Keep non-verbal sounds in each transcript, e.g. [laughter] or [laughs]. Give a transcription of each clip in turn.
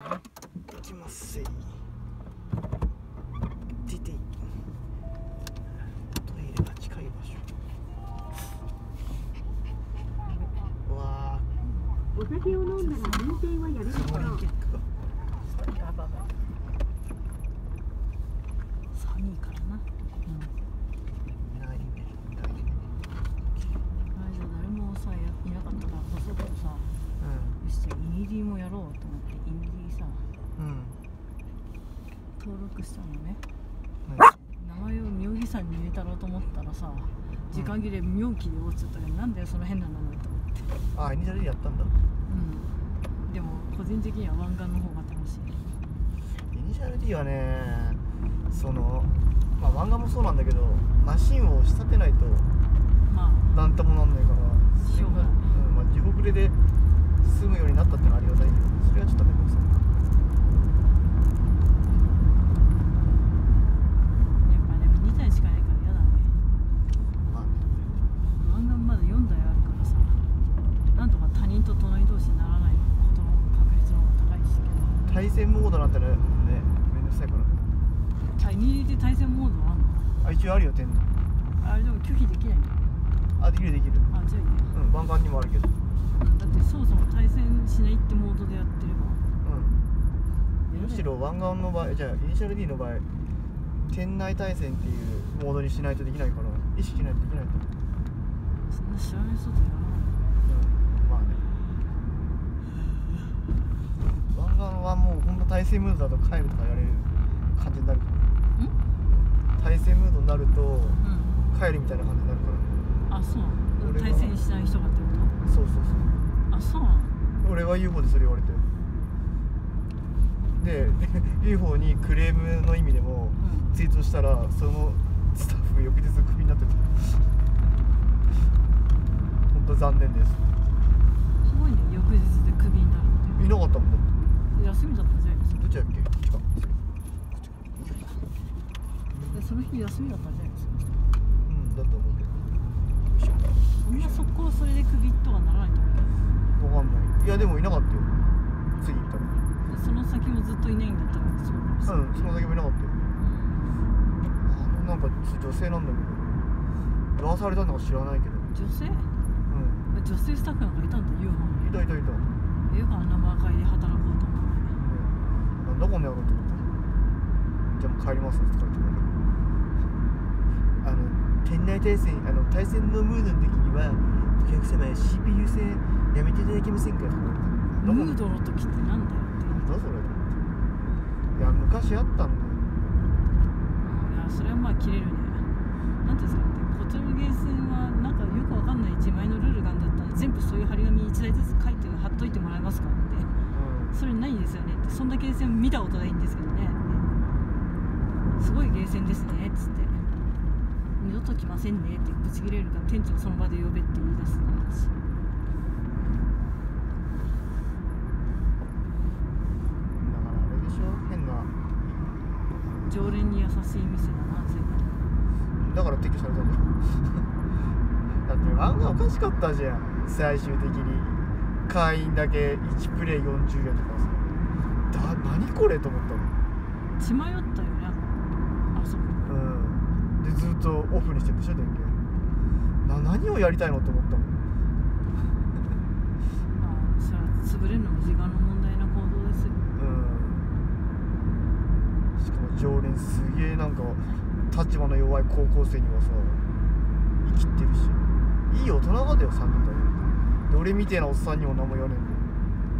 行きますせい出ていトイレが近い場所。わあお酒を飲んだら運転はやめましょうーオリンピックがやばい寒いからな、うん、ないねないねあれじゃ誰もさやいなかったからこそこそさよしじゃあインディーもやろうと思ってインディーさうんうんしたのね。はい。名前を妙義さんに入れたろうと思ったらさ時間切れ妙義で落ちちゃったけど、なんでその変な名前と思って。あイニシャル D やったんだ。うん。でも個人的には湾岸の方が楽しい。イニシャル D はねそのまあ漫画もそうなんだけどマシンを仕立てないとまあ。なんともなんないからしょうがない。うんまあ、地獄でで済むようになったってのはありがたいけどそれはちょっと面倒くさいやっぱでも2台しかないから嫌だねまあね湾岸まだ4台あるからさなんとか他人と隣同士にならないことの確率の方が高いし対戦モードなんてねね面倒くさいから。ね対に入れて対戦モードあんの？あ一応あるよ天のあれでも拒否できないのあできるできる。あじゃあいいね。うん湾岸にもあるけど。うんだってそもそも対戦しないってモードでやってれば。うん。むしろ湾岸の場合じゃあイニシャル D の場合店内対戦っていうモードにしないとできないから意識しないとできないとそんな知らない人とやらないうんまあね湾岸はもうほんと対戦ムードだと帰るとかやれる感じになる対戦ムードになるとうん。帰るみたいな感じになるから。あそう。なの俺は。対戦しない人がってこそうそうそう。とあそう。俺は UFO でそれ言われて。でで UFO にクレームの意味でもうん。ツイートしたらそのスタッフ翌日クビになってて本当残念です。すごいね翌日でクビになるっいなかったもんだってて休みだったじゃないですか。どっちだっけこっちかでその日休みだったんじゃないですか。うんだと思うけど。そんな速攻それでクビとはならないと思うけどょわかんない。いやでもいなかったよ。次行ったらでその先もずっといないんだったらそううんその先もいなかったよ。あなんか女性なんだけど。言わされたのか知らないけど。女性？うん。女性スタッフなんかいたんだ UFO に。いたいたいた。えがあんな魔界で働こうと思うのになんだこんな野郎と思ってじゃあもう帰りますって書いてあの店内対戦あの対戦のムードの時にはお客様 CPU 戦やめていただけませんか？ムードの時ってなんだよってなんだそれいや昔あったんだよ。うんいやそれはまあ切れるね。なんていうんですかね。こちらのゲーセンはなんかよくわかんない自前のルールがあるんだったら全部そういう張り紙1台ずつ書いて貼っといてもらえますか？それないんですよね。ってそんなゲーセン見たことないんですけどね。すごいゲーセンですね。っつって。二度と来ませんね。ってブチ切れるから店長その場で呼べって言い出すだからあれでしょ？変な。常連に優しい店だな絶対だから撤去されたんだよ。[laughs] だって漫画おかしかったじゃん。最終的に会員だけ1プレイ40円とかさ。だ何これと思ったの。血迷ったよねあそこうん。でずっとオフにしてるでしょ電源な何をやりたいのって思ったもん。まあそれは潰れるのも時間の問題な行動です？ようん。しかも常連すげえなんか立場の弱い高校生にはさ生きってるし。いい大人がだよ3人だよ俺みてえなおっさんにも何も言わねえんだよ、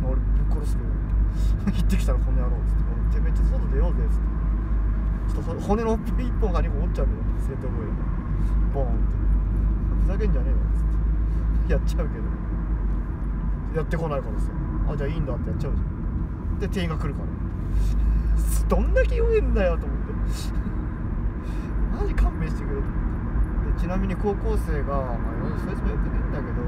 まあ、俺ぶっ殺すけど。[laughs] 行ってきたらこの野郎っつって。てめえちょっと外出ようぜっつって。ちょっと骨の1本か2本折っちゃうけど正当覚えボーンって。ふざけんじゃねえよっつって。やっちゃうけど。やってこないからさ。あじゃあいいんだってやっちゃうじゃん。で店員が来るから。[laughs] どんだけ弱えんだよと思って。[laughs] マジ勘弁してくれと思って。でちなみに高校生が、まあ、そいつもよくねえんだけど、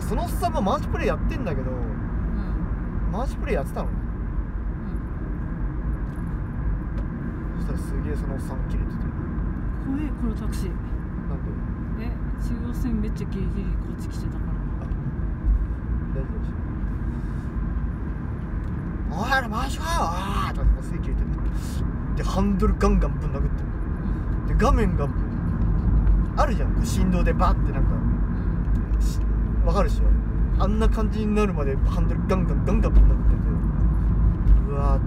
そのおっさんもマーチプレイやってんだけどうん。マーチプレイやってたのね。そしたらすげえそのおっさんが切れてて。うん怖えこのタクシー。なんで？え中央線めっちゃギリギリこっち来てたから。大丈夫でしょ「おいら回しかよおい!」とかってすげえ切れてるでハンドルガンガンぶん殴って。るで画面があるじゃん。振動でバッてなんかしわかるでしょ？あんな感じになるまでハンドルガンガンガンガンぶん殴ってて。うわあれ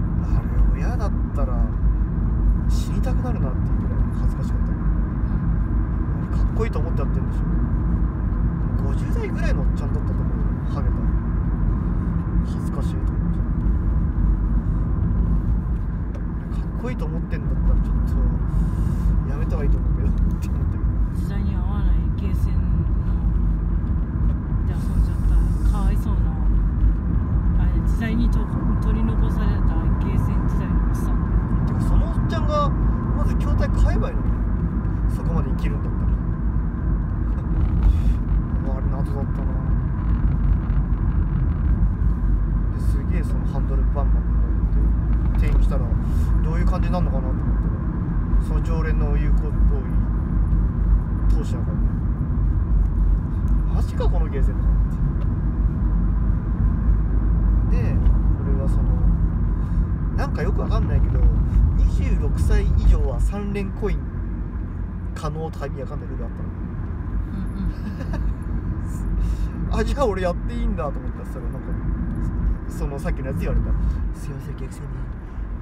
親だったら死にたくなるなっていうぐらい恥ずかしかった。あれかっこいいと思ってやってるんでしょ。50代ぐらいのおっちゃんだったと思うよハゲた。恥ずかしいと思ってあれかっこいいと思ってんだったらちょっとやめた方がいいと思うけどって思ったけど時代に合わないゲーセンので遊んじゃったかわいそうなあれ時代にと取り残されたゲーセン時代のおっさんてかそのおっちゃんがまず筐体買えばいいのにそこまで生きるんだったらあれ謎だったなですげえそのハンドルバンバンって店員来たらどういう感じになるのかなと思ったらその常連の言うことを通しやからマジかこのゲーセンとかってで俺はそのなんかよくわかんないけど26歳以上は3連コイン可能とか意味わかんないルールあったの。うん [laughs] あじゃあ俺やっていいんだと思ったらそれなんかそのさっきのやつ言われた「すいませんお客さんに。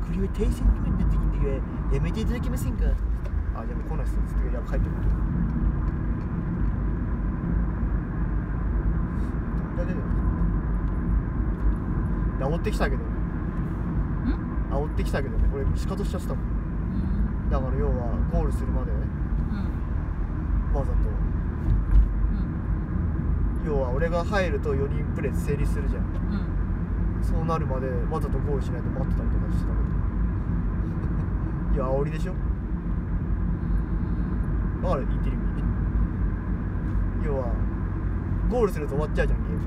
これは対戦になった時にはやめていただけませんか?」あじゃあもう来ないっす」つって「いや帰ってくる」だけだよ。で煽ってきたけどねうん煽ってきたけどね。俺仕方しちゃってたもん。うん。だから要はゴールするまでねうん。わざと。うん。要は俺が入ると4人プレー成立するじゃん。うん。そうなるまでわざとゴールしないと待ってたりとかしてたけど。[laughs] いや煽りでしょ。だから言ってる意味要はゴールすると終わっちゃうじゃんゲーム。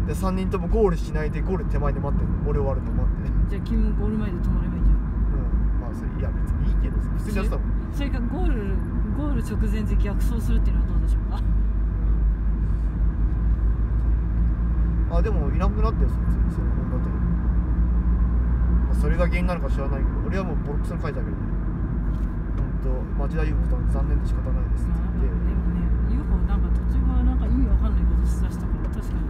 うん。で3人ともゴールしないでゴール手前で待ってるの。俺終わるの待って。ねじゃあ君もゴール前で止まればいいじゃん。うん。まあそれいや別にいいけどさ普通にやってたも。んそれかゴールゴール直前で逆走するっていうのはどうでしょうか？あでもいなくなったよそいつ。その本だと、まあ、それが原因なのか知らないけど俺はもうボロクソに書いたけど本当町田優子さん残念で仕方ないですって言って。もね UFO なんか途中からなんか意味わかんないことしだしたから確かに、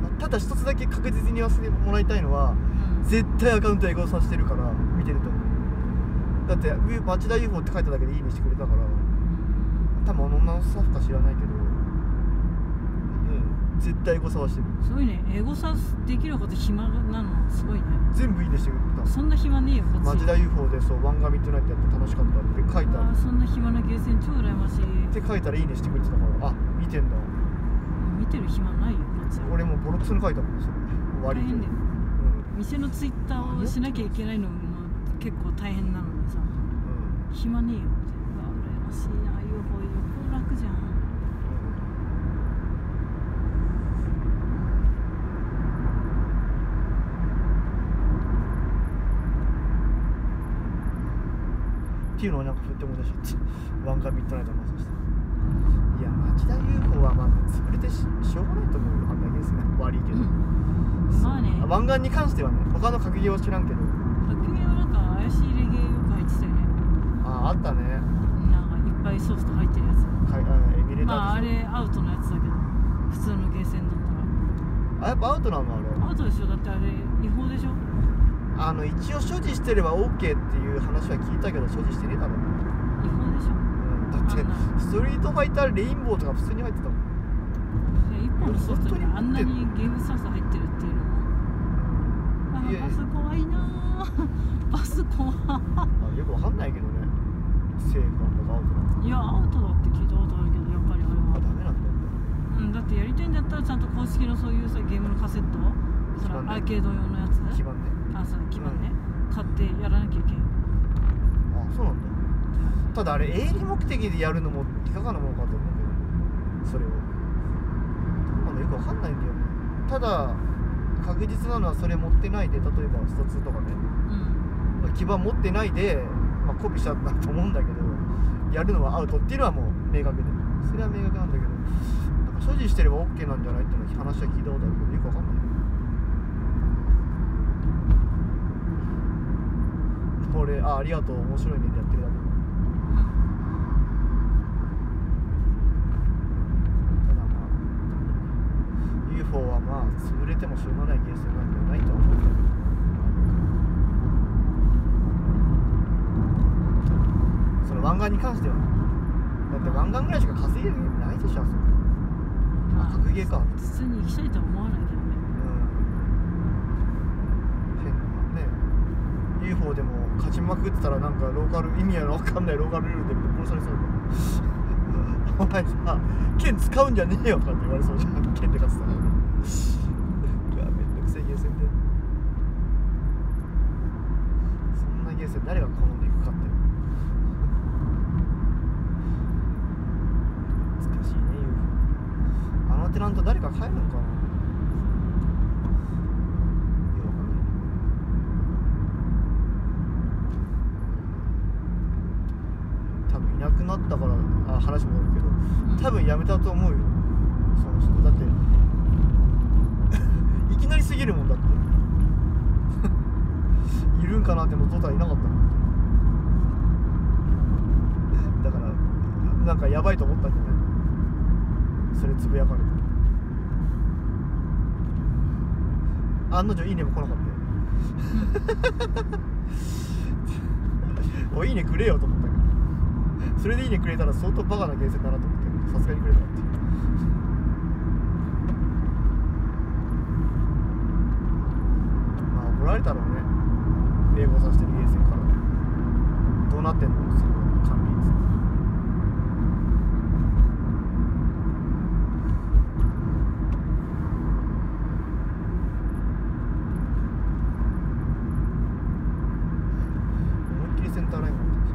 まあただ一つだけ確実に言わせてもらいたいのはうん、絶対アカウントエゴさせてるから見てると思う。だって上町田 UFO って書いただけでいいねしてくれたから多分あの女のスタッフか知らないけどうん絶対エゴサはしてる。すごいね。エゴサできるほど暇なのすごいね。全部いいねしてくれた。そんな暇ねえよこっち。町田 UFO でそう「ワンガミッドナイトやって楽しかった」って書いたあーそんな暇なゲーセン超羨ましい。って書いたらいいねしてくれてたからあ見てんだ。見てる暇ないよこっちは。俺もうボロクソに書いたもんそれ。悪いけど大変だよ。うん店のツイッターをしなきゃいけないのも結構大変なのにさうん。暇ねえよってうわ羨ましいな UFO 横楽じゃん。っていうのをなんか振って思い出しちゃってワンガミッドナイトの話して。いや町田 UFO はまあ潰れてししょうがないと思うよあんなゲースね悪いけど、まあねあ湾岸に関してはね他の格ゲーは知らんけど。白芸はなんか怪しいレゲエよく入ってたよね。あああったね。なんかいっぱいソフト入ってるやつ。かいあエミュレータまああれアウトのやつだけど普通のゲーセンだったあやっぱアウトなのあれ。らアウトでしょ？だってあれ違法でしょ？あの一応所持してれば OK っていう話は聞いたけど所持してねえだろ、違法でしょ？うん、だってストリートファイターレインボーとか普通に入ってたもん。一本のソフトにあんなににゲームソフト入ってるっていうのもあいやいやバス怖いなぁ [laughs] バス怖あよくわかんないけどね。セーフなんだかアウトなんだいやアウトだって聞いたことあるけどやっぱりあれは。あダメなんだやっうん、だってやりたいんだったらちゃんと公式のそういうさゲームのカセット？そ基盤ね。のアーケード用のやつ？ぱ基盤ね。あそう基盤ね、買ってやらなきゃいけん。あそうなんだ。ただあれ営利目的でやるのもいかがなものかと思うけどそれを。まだよくわかんないんだよね。ただ確実なのはそれ持ってないで例えばスト2とかね、うん、基盤持ってないで、まあ、コピーしちゃったと思うんだけどやるのはアウトっていうのはもう明確で。それは明確なんだけど。なんか所持してれば OK なんじゃないっていうの話は聞いたことあるけどよくわかんない。俺あありがとう。面白いねってやってる。UFO はまあ潰れてもしょうがないゲーセンなんではないとは思うけどその湾岸に関してはだって湾岸ぐらいしか稼げるないでしょあそこまあ格ゲーか普通に行きたいとは思わないけどねうん変なね UFO でも勝ちまくってたらなんかローカル意味やわかんないローカルルールでぶっ殺されそうだお前さ剣使うんじゃねえよとかって言われそうじゃん。剣で勝つたら。うわめんどくせえゲーセンで。そんなゲーセン誰が好んでいくかって難しいね UFO あのテナント誰か帰るのかなよくわかんない多分いなくなったからあるけど多分やめたと思うよ。その人。だって [laughs] いきなりすぎるもんだって。[laughs] いるんかなってのとたらいなかったもん。だからなんかやばいと思ったんじゃないそれつぶやかれて。案の定いいねも来なかったよ。[laughs] おいいねくれよと思ったそれでいいねくれたら相当バカなゲーセンだなと思ってさすがにくれたなってまあ怒られたろうね。英語させてるゲーセンから。どうなってんのそれは管理です思いっきりセンターラインがあったし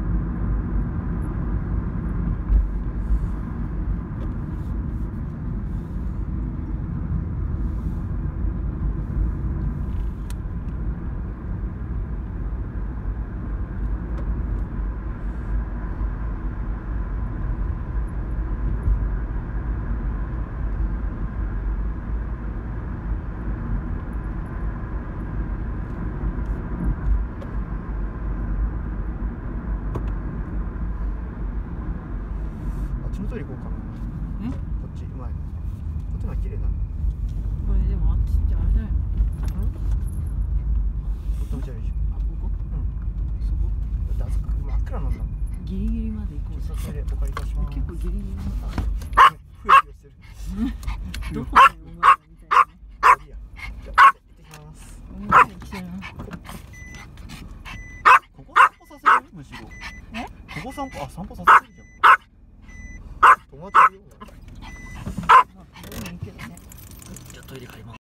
あっちのトイレ行こうかなえこっちうまいこっちの綺麗これでもあっちってあれだよね。とっても綺麗でしょ。あここ？うん。そこ？だってあそこ真っ暗なんだギリギリまで行こうお借りいたします。結構ギリギリ。ふよふよしてる。どこ？でお前らみたいなねいいやじゃあ行ってきます。お前ら来てるなここ散歩させる？むしろ。え？ここ散歩？あ散歩させる